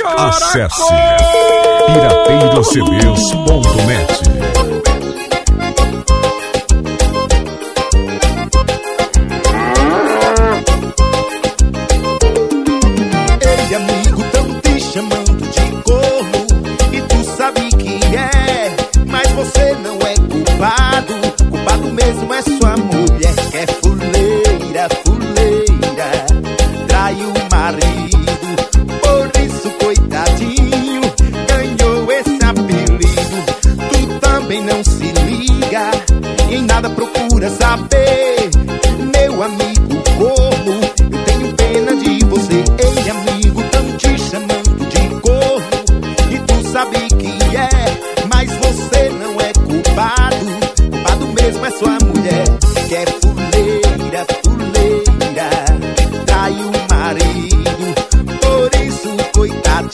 Acesse pirateirocedeus.net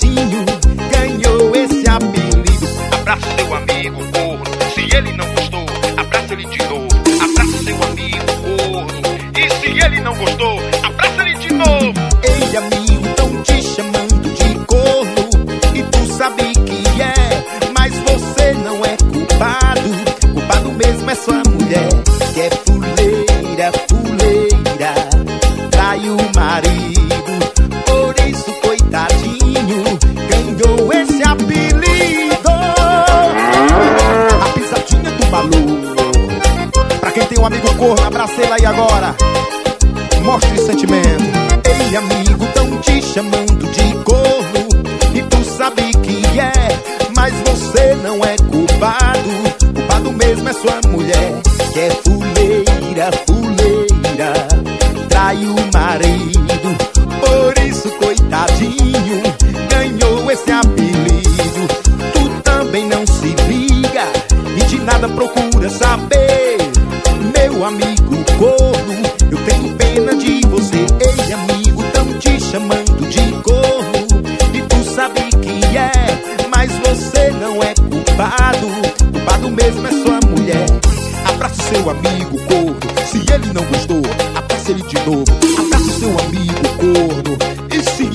continue. agora. Mostre sentimento. Ei, amigo, tão te chamando.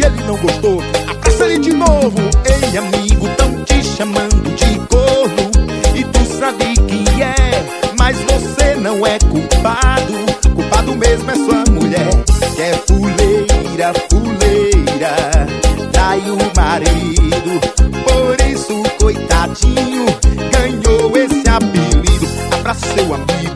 ele não gostou. Apressa ele de novo. Ei, amigo, tão te chamando de corno. E tu sabe que é, mas você não é culpado. Culpado mesmo é sua mulher, que é fuleira, fuleira. Trai o marido, por isso, coitadinho, ganhou esse apelido. Abraça seu amigo.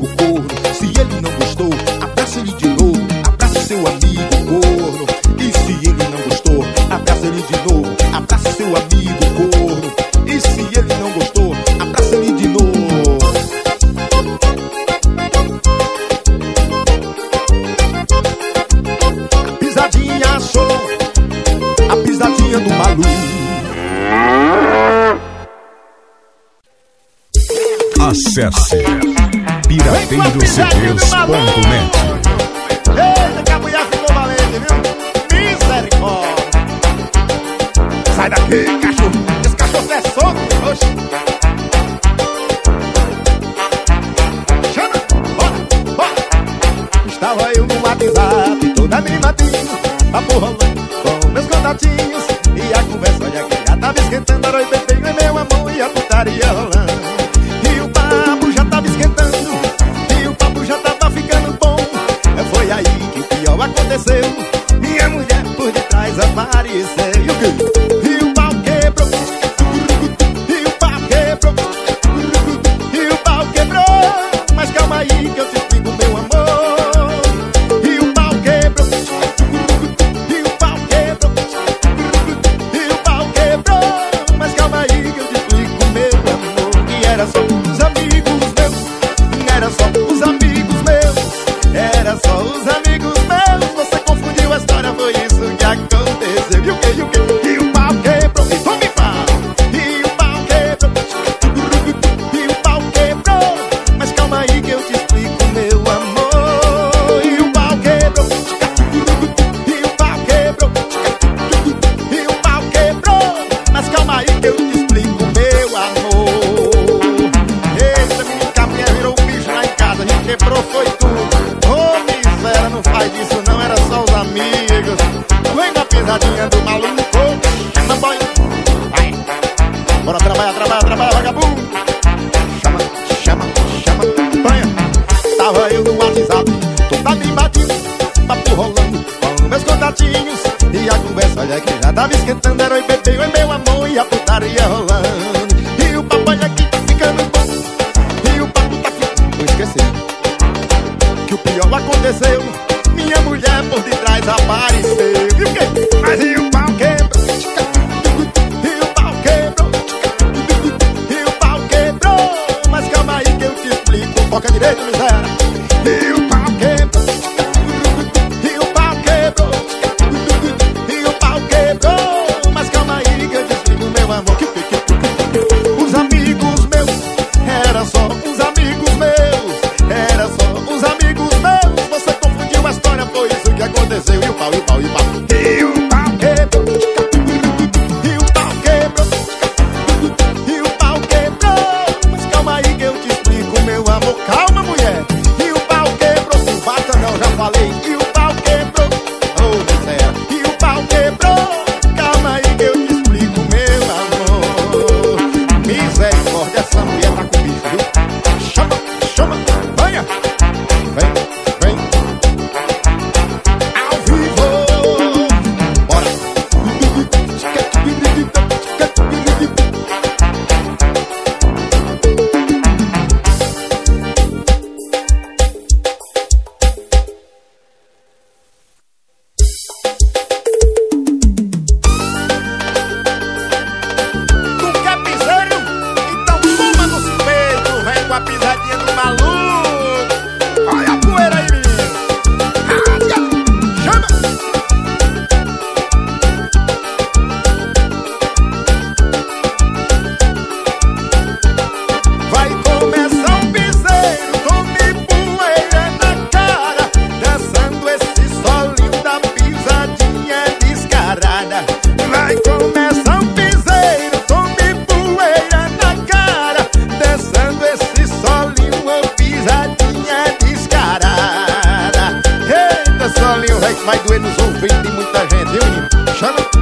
Cachorro, esse cachorro é soco, oxe. Estava eu no e toda mimadinho, papo rolando com meus contatinhos. E a conversa, olha que já tava esquentando, era o bebeio meu amor e a putaria rolando. E o papo já tava esquentando, e o papo já tava ficando bom. Foi aí que o pior aconteceu, minha mulher por detrás apareceu. E o que? E o que, e o que, e o pau quebrou me fala E o pau quebrou E o pau quebrou Mas calma aí que eu te explico, meu amor. E o pau quebrou E o pau quebrou E o pau quebrou Mas calma aí que eu te explico, meu amor. Esse tá menino capinha virou um bicho lá em casa. A gente quebrou, foi tudo. Ô oh, miséria, não faz isso não, era só os amigos pegadinha do maluco Samboy Vai. Bora trabalhar, trabalhar, trabalhar, vagabundo. Chama, chama, chama Banha Tava eu no WhatsApp Toda tá me batendo Papo rolando com meus contatinhos. E a conversa, olha que já tava esquentando Era oi, bebê, oi, meu amor E a putaria rolando. vai doer nos ouvidos de muita gente, viu. Chama!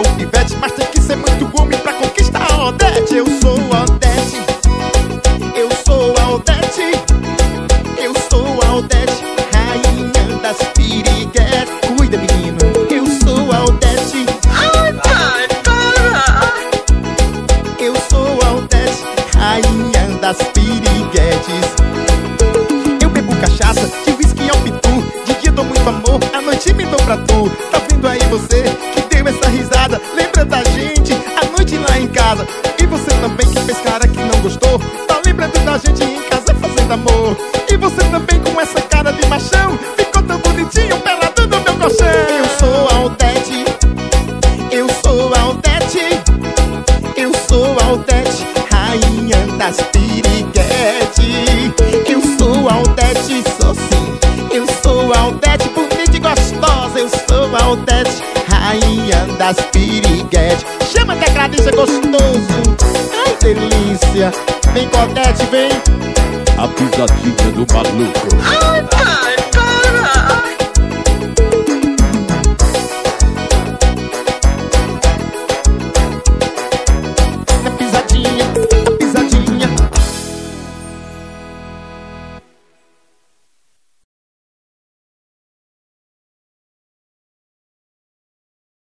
o mas tem que ser muito das piriguetes. Chama que é agradeça é gostoso. Ai, delícia. Vem, coquete, vem. A pisadinha do maluco. Ai, pai, pai.